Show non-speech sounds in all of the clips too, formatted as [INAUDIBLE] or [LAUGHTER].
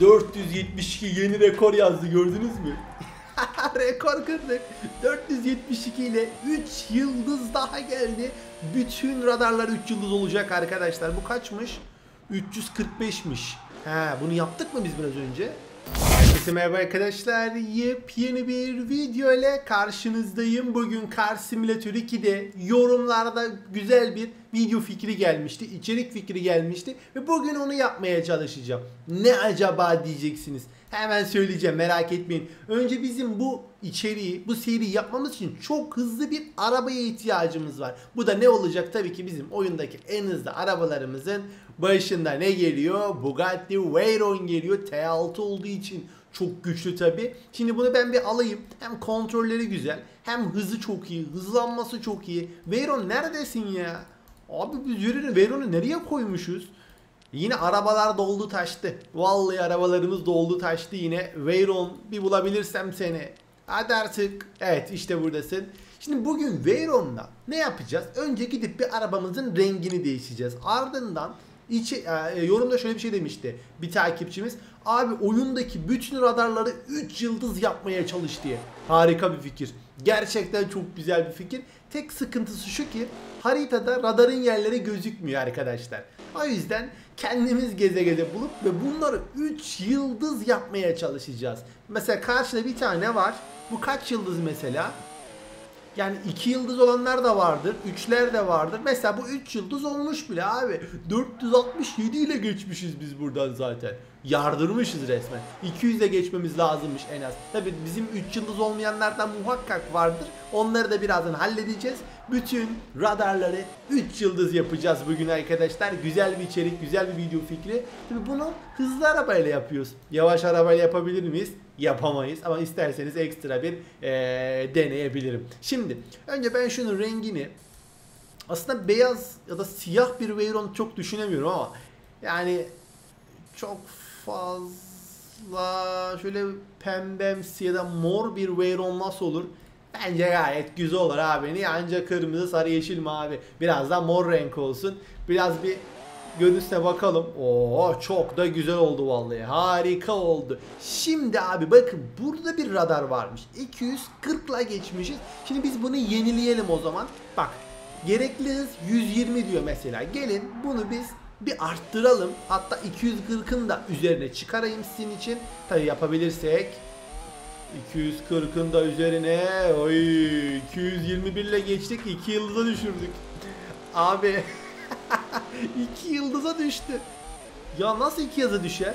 472 yeni rekor yazdı gördünüz mü? [LAUGHS] rekor kırdık. 472 ile 3 yıldız daha geldi. Bütün radarlar 3 yıldız olacak arkadaşlar. Bu kaçmış? 345'miş. He bunu yaptık mı biz biraz önce? Herkese merhaba arkadaşlar. Yepyeni bir video ile karşınızdayım. Bugün Car Simulator 2'de yorumlarda güzel bir video fikri gelmişti. içerik fikri gelmişti. Ve bugün onu yapmaya çalışacağım. Ne acaba diyeceksiniz. Hemen söyleyeceğim merak etmeyin. Önce bizim bu içeriği, bu seriyi yapmamız için çok hızlı bir arabaya ihtiyacımız var. Bu da ne olacak? Tabii ki bizim oyundaki en hızlı arabalarımızın başında ne geliyor? Bugatti Veyron geliyor. T6 olduğu için çok güçlü tabi. Şimdi bunu ben bir alayım. Hem kontrolleri güzel, hem hızı çok iyi, hızlanması çok iyi. Veyron neredesin ya? Abi biz yürünü Veyron'u nereye koymuşuz? Yine arabalar doldu taştı. Vallahi arabalarımız doldu taştı yine. Veyron bir bulabilirsem seni. Hadi artık. Evet işte buradasın. Şimdi bugün Veyron'la ne yapacağız? Önce gidip bir arabamızın rengini değişeceğiz. Ardından içi, e, yorumda şöyle bir şey demişti bir takipçimiz. Abi oyundaki bütün radarları 3 yıldız yapmaya çalış diye. Harika bir fikir. Gerçekten çok güzel bir fikir. Tek sıkıntısı şu ki haritada radarın yerleri gözükmüyor arkadaşlar. O yüzden kendimiz geze geze bulup ve bunları 3 yıldız yapmaya çalışacağız. Mesela karşıda bir tane var. Bu kaç yıldız mesela? Yani 2 yıldız olanlar da vardır. 3'ler de vardır. Mesela bu 3 yıldız olmuş bile abi. 467 ile geçmişiz biz buradan zaten. Yardırmışız resmen. 200 ile geçmemiz lazımmış en az. Tabi bizim 3 yıldız olmayanlardan muhakkak vardır. Onları da birazdan halledeceğiz. Bütün radarları 3 yıldız yapacağız bugün arkadaşlar. Güzel bir içerik, güzel bir video fikri. Tabi bunu hızlı arabayla yapıyoruz. Yavaş arabayla yapabilir miyiz? Yapamayız ama isterseniz ekstra bir ee, deneyebilirim. Şimdi önce ben şunun rengini aslında beyaz ya da siyah bir Veyron çok düşünemiyorum ama yani çok fazla şöyle pembemsi ya da mor bir Veyron nasıl olur? Bence gayet güzel olur abi. Niye ancak kırmızı, sarı, yeşil, mavi. Biraz da mor renk olsun. Biraz bir görüntüsüne bakalım. Oo çok da güzel oldu vallahi. Harika oldu. Şimdi abi bakın burada bir radar varmış. 240'la geçmişiz. Şimdi biz bunu yenileyelim o zaman. Bak gerekli hız 120 diyor mesela. Gelin bunu biz bir arttıralım. Hatta 240'ın da üzerine çıkarayım sizin için. Tabi yapabilirsek. 240'ın da üzerine oy 221 ile geçtik 2 yıldıza düşürdük. Abi [LAUGHS] [LAUGHS] 2 yıldıza düştü. Ya nasıl 2 yıldıza düşer?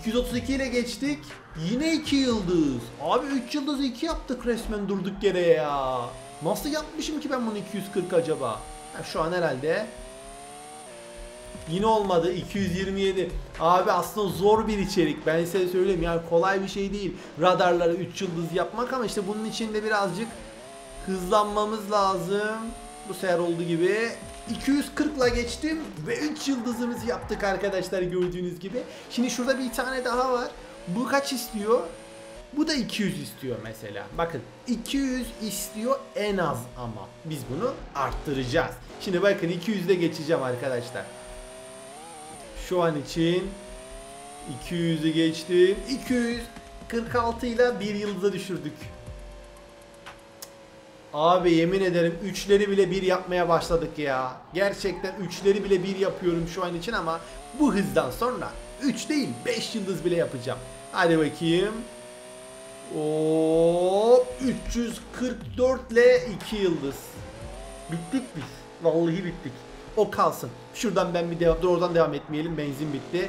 232 ile geçtik. Yine 2 yıldız. Abi 3 yıldızı 2 yaptık resmen durduk yere ya. Nasıl yapmışım ki ben bunu 240 acaba? Ha, şu an herhalde Yine olmadı 227. Abi aslında zor bir içerik. Ben size söyleyeyim yani kolay bir şey değil. Radarları 3 yıldız yapmak ama işte bunun için de birazcık hızlanmamız lazım. Bu sefer olduğu gibi 240 ile geçtim ve 3 yıldızımızı yaptık arkadaşlar gördüğünüz gibi. Şimdi şurada bir tane daha var. Bu kaç istiyor? Bu da 200 istiyor mesela. Bakın 200 istiyor en az ama biz bunu arttıracağız. Şimdi bakın 200'de geçeceğim arkadaşlar. Şu an için 200'ü geçtim. 246 ile bir yıldıza düşürdük. Abi yemin ederim üçleri bile bir yapmaya başladık ya. Gerçekten üçleri bile bir yapıyorum şu an için ama bu hızdan sonra 3 değil 5 yıldız bile yapacağım. Hadi bakayım. O 344 ile 2 yıldız. Bittik biz. Vallahi bittik. O kalsın. Şuradan ben bir devam, doğrudan devam etmeyelim. Benzin bitti.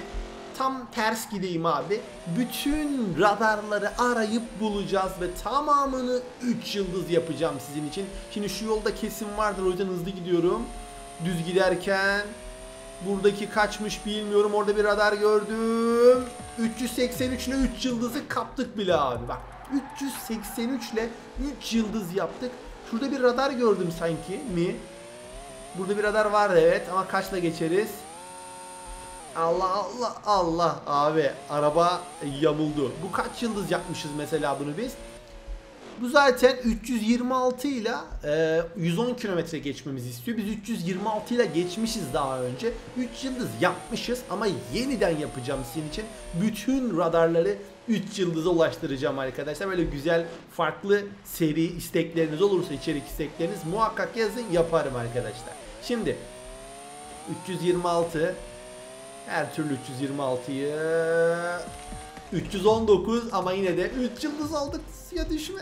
Tam ters gideyim abi. Bütün radarları arayıp bulacağız ve tamamını 3 yıldız yapacağım sizin için. Şimdi şu yolda kesim vardır o yüzden hızlı gidiyorum. Düz giderken buradaki kaçmış bilmiyorum. Orada bir radar gördüm. 383 ile 3 yıldızı kaptık bile abi. Bak 383 ile 3 yıldız yaptık. Şurada bir radar gördüm sanki mi? Burada bir radar var evet ama kaçla geçeriz? Allah Allah Allah abi araba yamuldu. Bu kaç yıldız yapmışız mesela bunu biz? Bu zaten 326 ile e, 110 kilometre geçmemizi istiyor. Biz 326 ile geçmişiz daha önce. 3 yıldız yapmışız ama yeniden yapacağım sizin için. Bütün radarları 3 yıldıza ulaştıracağım arkadaşlar. Böyle güzel farklı seri istekleriniz olursa içerik istekleriniz muhakkak yazın yaparım arkadaşlar. Şimdi 326 her türlü 326'yı 319 ama yine de 3 yıldız aldık suya düşme.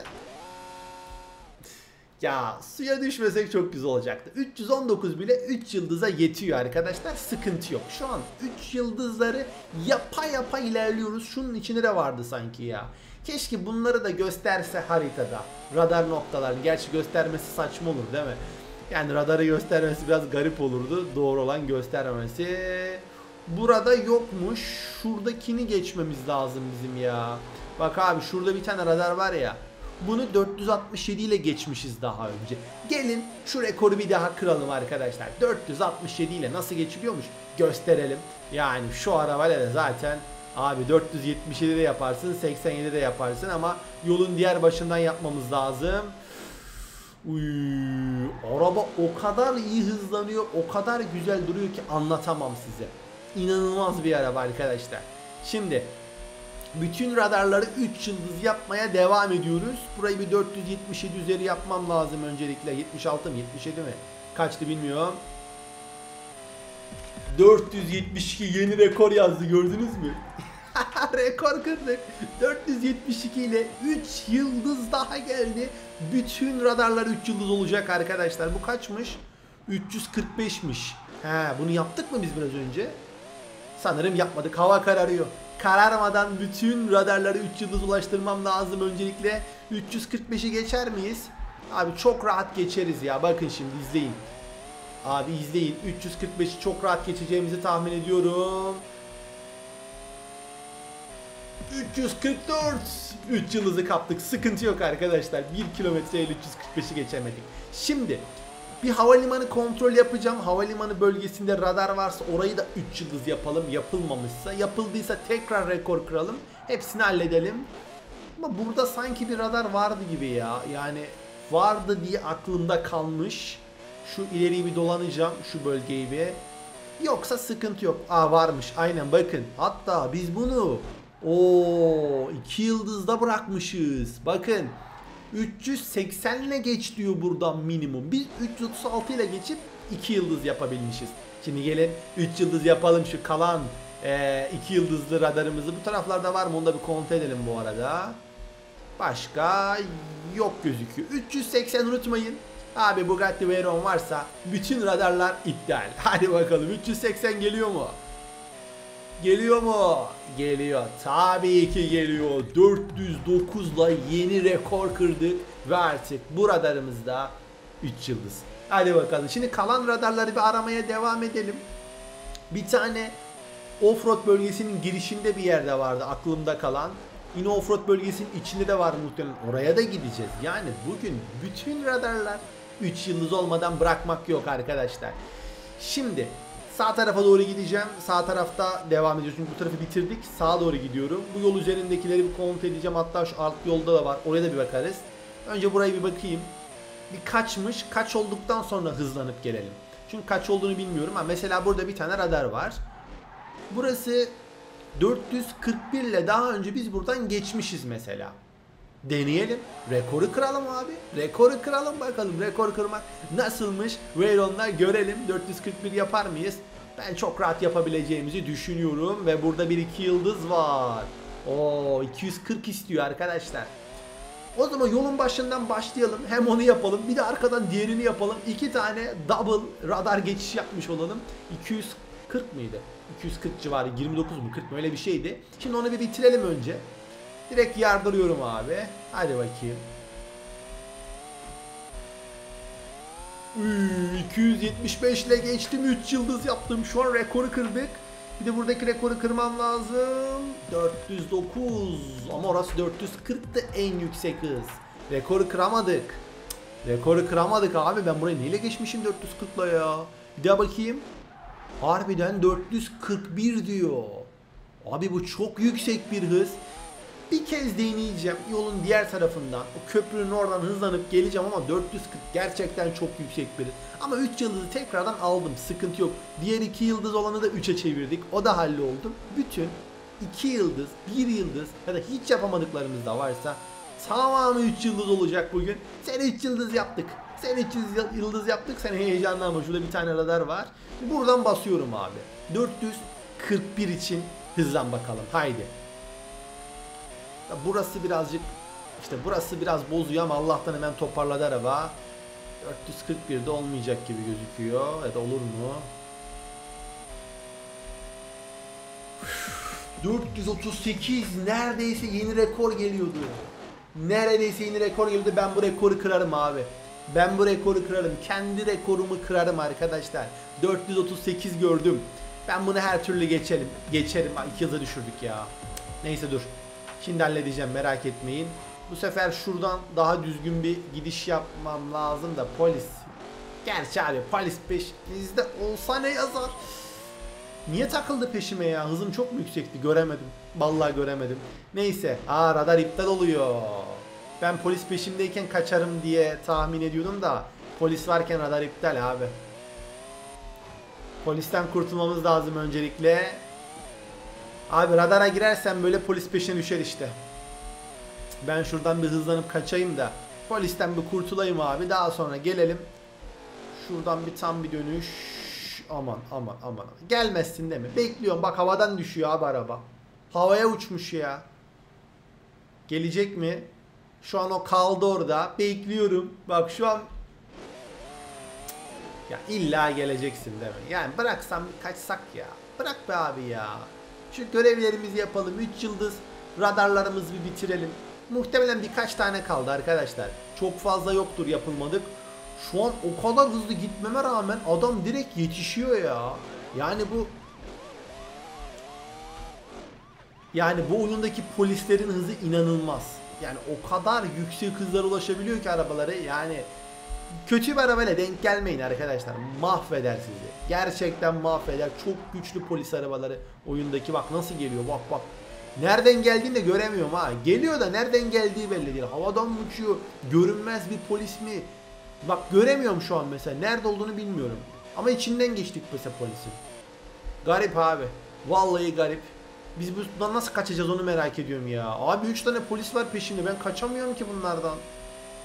Ya suya düşmesek çok güzel olacaktı. 319 bile 3 yıldıza yetiyor arkadaşlar. Sıkıntı yok. Şu an 3 yıldızları yapa yapa ilerliyoruz. Şunun içinde de vardı sanki ya. Keşke bunları da gösterse haritada. Radar noktalarını. Gerçi göstermesi saçma olur değil mi? Yani radarı göstermesi biraz garip olurdu. Doğru olan göstermemesi. Burada yokmuş. Şuradakini geçmemiz lazım bizim ya. Bak abi şurada bir tane radar var ya. Bunu 467 ile geçmişiz daha önce. Gelin şu rekoru bir daha kıralım arkadaşlar. 467 ile nasıl geçiliyormuş gösterelim. Yani şu arabayla da zaten abi 477 de yaparsın 87 de yaparsın ama yolun diğer başından yapmamız lazım. Uy, araba o kadar iyi hızlanıyor, o kadar güzel duruyor ki anlatamam size. İnanılmaz bir araba arkadaşlar. Şimdi bütün radarları 3 yıldız yapmaya devam ediyoruz. Burayı bir 477 üzeri yapmam lazım öncelikle. 76 mı 77 mi? Kaçtı bilmiyorum. 472 yeni rekor yazdı gördünüz mü? [LAUGHS] rekor kırdık. 472 ile 3 yıldız daha geldi. Bütün radarlar 3 yıldız olacak arkadaşlar. Bu kaçmış? 345'miş. He, bunu yaptık mı biz biraz önce? Sanırım yapmadık. Hava kararıyor. Kararmadan bütün radarları 3 yıldız ulaştırmam lazım öncelikle. 345'i geçer miyiz? Abi çok rahat geçeriz ya. Bakın şimdi izleyin. Abi izleyin. 345'i çok rahat geçeceğimizi tahmin ediyorum. 344 3 yıldızı kaptık. Sıkıntı yok arkadaşlar. 1 kilometre 345'i geçemedik. Şimdi bir havalimanı kontrol yapacağım. Havalimanı bölgesinde radar varsa orayı da 3 yıldız yapalım. Yapılmamışsa, yapıldıysa tekrar rekor kıralım. Hepsini halledelim. Ama burada sanki bir radar vardı gibi ya. Yani vardı diye aklımda kalmış. Şu ileriyi bir dolanacağım şu bölgeyi bir. Yoksa sıkıntı yok. Aa varmış. Aynen bakın. Hatta biz bunu o 2 yıldızda bırakmışız. Bakın 380 ile geç diyor buradan minimum. Biz 336 ile geçip 2 yıldız yapabilmişiz. Şimdi gelin 3 yıldız yapalım şu kalan 2 e, yıldızlı radarımızı. Bu taraflarda var mı onu da bir kontrol edelim bu arada. Başka yok gözüküyor. 380 unutmayın. Abi Bugatti Veyron varsa bütün radarlar iptal. [LAUGHS] Hadi bakalım 380 geliyor mu? Geliyor mu? Geliyor. Tabii ki geliyor. 409 ile yeni rekor kırdık ve artık bu radarımızda 3 yıldız. Hadi bakalım. Şimdi kalan radarları bir aramaya devam edelim. Bir tane offroad bölgesinin girişinde bir yerde vardı aklımda kalan. Yine offroad bölgesinin içinde de var muhtemelen. Oraya da gideceğiz. Yani bugün bütün radarlar 3 yıldız olmadan bırakmak yok arkadaşlar. Şimdi Sağ tarafa doğru gideceğim. Sağ tarafta devam ediyoruz. Çünkü bu tarafı bitirdik. Sağa doğru gidiyorum. Bu yol üzerindekileri bir kontrol edeceğim. Hatta şu alt yolda da var. Oraya da bir bakarız. Önce burayı bir bakayım. Bir kaçmış. Kaç olduktan sonra hızlanıp gelelim. Çünkü kaç olduğunu bilmiyorum. Ha, mesela burada bir tane radar var. Burası 441 ile daha önce biz buradan geçmişiz mesela. Deneyelim. Rekoru kıralım abi. Rekoru kıralım bakalım. Rekor kırmak nasılmış? Veyron'la görelim. 441 yapar mıyız? Ben çok rahat yapabileceğimizi düşünüyorum. Ve burada bir iki yıldız var. O 240 istiyor arkadaşlar. O zaman yolun başından başlayalım. Hem onu yapalım. Bir de arkadan diğerini yapalım. İki tane double radar geçiş yapmış olalım. 240 mıydı? 240 civarı 29 mu 40 mı öyle bir şeydi. Şimdi onu bir bitirelim önce. Direkt yardırıyorum abi. Hadi bakayım. Üy, 275 ile geçtim. 3 yıldız yaptım. Şu an rekoru kırdık. Bir de buradaki rekoru kırmam lazım. 409 ama orası 440 da en yüksek hız. Rekoru kıramadık. Rekoru kıramadık abi. Ben burayı neyle geçmişim 440 ile ya? Bir daha bakayım. Harbiden 441 diyor. Abi bu çok yüksek bir hız Bir kez deneyeceğim yolun diğer tarafından. O köprünün oradan hızlanıp geleceğim ama 440 gerçekten çok yüksek biri. Ama 3 yıldızı tekrardan aldım. Sıkıntı yok. Diğer 2 yıldız olanı da 3'e çevirdik. O da halloldu. Bütün 2 yıldız, 1 yıldız ya da hiç yapamadıklarımız da varsa tamamı 3 yıldız olacak bugün. Seni 3 yıldız yaptık. Sen 3 yıldız yaptık. Sen heyecanlanma. Şurada bir tane radar var. Buradan basıyorum abi. 441 için hızlan bakalım. Haydi. Ya burası birazcık işte burası biraz bozuyor ama Allah'tan hemen toparladı araba. 441'de olmayacak gibi gözüküyor. Ya da olur mu? 438 neredeyse yeni rekor geliyordu. Neredeyse yeni rekor geliyordu. Ben bu rekoru kırarım abi. Ben bu rekoru kırarım. Kendi rekorumu kırarım arkadaşlar. 438 gördüm. Ben bunu her türlü geçelim. Geçerim. İki hıza düşürdük ya. Neyse dur. Şimdi halledeceğim merak etmeyin. Bu sefer şuradan daha düzgün bir gidiş yapmam lazım da polis. Gerçi abi polis peşimizde olsa ne yazar? Niye takıldı peşime ya? Hızım çok mu yüksekti? Göremedim. Vallahi göremedim. Neyse. Aa radar iptal oluyor. Ben polis peşimdeyken kaçarım diye tahmin ediyordum da polis varken radar iptal abi. Polisten kurtulmamız lazım öncelikle. Abi radara girersen böyle polis peşine düşer işte. Ben şuradan bir hızlanıp kaçayım da polisten bir kurtulayım abi. Daha sonra gelelim. Şuradan bir tam bir dönüş. Aman aman aman. Gelmezsin mi? Bekliyorum. Bak havadan düşüyor abi araba. Havaya uçmuş ya. Gelecek mi? Şu an o kaldı orada. Bekliyorum. Bak şu an ya illa geleceksin mi? Yani bıraksam kaçsak ya. Bırak be abi ya. Şu görevlerimizi yapalım. 3 yıldız radarlarımızı bir bitirelim. Muhtemelen birkaç tane kaldı arkadaşlar. Çok fazla yoktur yapılmadık. Şu an o kadar hızlı gitmeme rağmen adam direkt yetişiyor ya. Yani bu yani bu oyundaki polislerin hızı inanılmaz. Yani o kadar yüksek hızlara ulaşabiliyor ki arabaları. Yani kötü bir arabayla denk gelmeyin arkadaşlar. Mahveder sizi. Gerçekten mahveder. Çok güçlü polis arabaları oyundaki. Bak nasıl geliyor. Bak bak. Nereden geldiğini de göremiyorum ha. Geliyor da nereden geldiği belli değil. Havadan mı uçuyor? Görünmez bir polis mi? Bak göremiyorum şu an mesela. Nerede olduğunu bilmiyorum. Ama içinden geçtik mesela polisin. Garip abi. Vallahi garip. Biz bundan nasıl kaçacağız onu merak ediyorum ya. Abi 3 tane polis var peşinde. Ben kaçamıyorum ki bunlardan.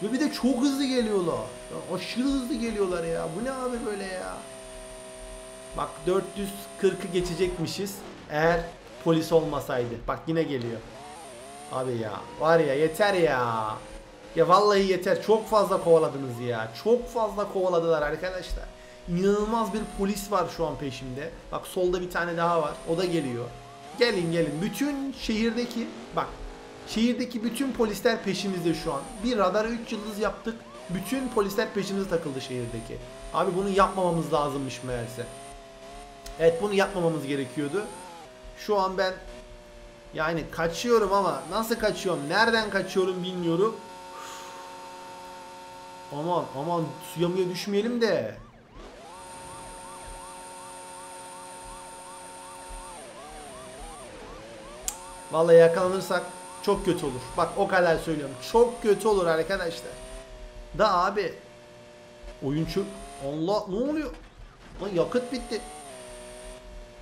Ve bir de çok hızlı geliyorlar. Ya aşırı hızlı geliyorlar ya. Bu ne abi böyle ya? Bak 440'ı geçecekmişiz. Eğer polis olmasaydı. Bak yine geliyor. Abi ya var ya yeter ya. Ya vallahi yeter. Çok fazla kovaladınız ya. Çok fazla kovaladılar arkadaşlar. İnanılmaz bir polis var şu an peşimde. Bak solda bir tane daha var. O da geliyor. Gelin gelin. Bütün şehirdeki bak şehirdeki bütün polisler peşimizde şu an. Bir radar 3 yıldız yaptık. Bütün polisler peşimize takıldı şehirdeki. Abi bunu yapmamamız lazımmış meğerse. Evet bunu yapmamamız gerekiyordu. Şu an ben yani kaçıyorum ama nasıl kaçıyorum, nereden kaçıyorum bilmiyorum. Aman aman suya muya düşmeyelim de. Vallahi yakalanırsak çok kötü olur. Bak o kadar söylüyorum. Çok kötü olur arkadaşlar. Da abi oyun çok Allah ne oluyor? Lan yakıt bitti.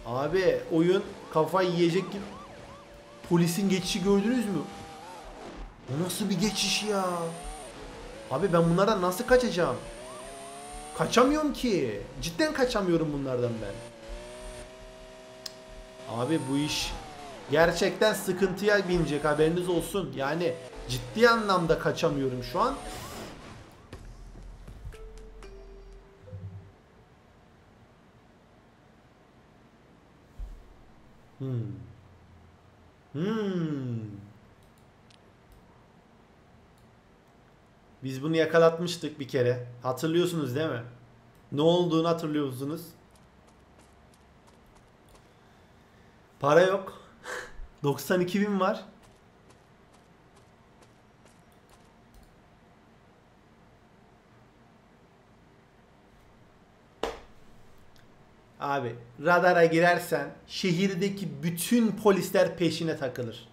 Abi oyun kafayı yiyecek gibi. Polisin geçişi gördünüz mü? O nasıl bir geçiş ya? Abi ben bunlardan nasıl kaçacağım? Kaçamıyorum ki. Cidden kaçamıyorum bunlardan ben. Abi bu iş gerçekten sıkıntıya binecek haberiniz olsun. Yani ciddi anlamda kaçamıyorum şu an. Hmm. Hmm. Biz bunu yakalatmıştık bir kere. Hatırlıyorsunuz değil mi? Ne olduğunu hatırlıyorsunuz. Para yok. 92 bin var. Abi radara girersen şehirdeki bütün polisler peşine takılır.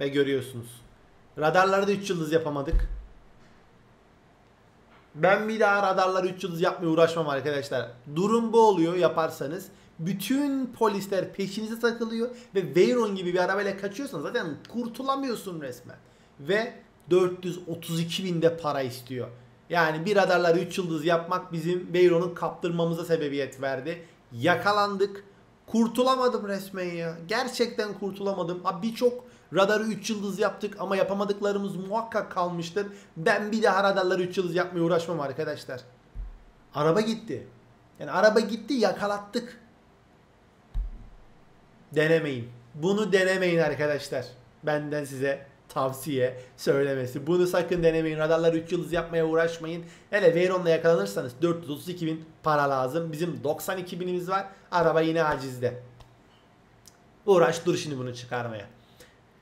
Ve görüyorsunuz. Radarlarda 3 yıldız yapamadık. Ben bir daha radarları 3 yıldız yapmaya uğraşmam arkadaşlar. Durum bu oluyor yaparsanız. Bütün polisler peşinize takılıyor ve Veyron gibi bir arabayla kaçıyorsan zaten kurtulamıyorsun resmen. Ve 432 binde para istiyor. Yani bir radarları 3 yıldız yapmak bizim Veyron'u kaptırmamıza sebebiyet verdi. Yakalandık. Kurtulamadım resmen ya. Gerçekten kurtulamadım. Birçok radarı 3 yıldız yaptık ama yapamadıklarımız muhakkak kalmıştır. Ben bir daha radarları 3 yıldız yapmaya uğraşmam arkadaşlar. Araba gitti. Yani araba gitti yakalattık. Denemeyin. Bunu denemeyin arkadaşlar. Benden size tavsiye söylemesi. Bunu sakın denemeyin. Radarları 3 yıldız yapmaya uğraşmayın. Hele Veyron'la yakalanırsanız 432 bin para lazım. Bizim 92 binimiz var. Araba yine acizde. Uğraş dur şimdi bunu çıkarmaya.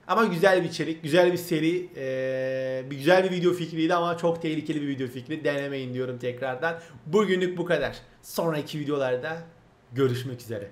Ama güzel bir içerik, güzel bir seri, ee, güzel bir video fikriydi ama çok tehlikeli bir video fikri. Denemeyin diyorum tekrardan. Bugünlük bu kadar. Sonraki videolarda görüşmek üzere.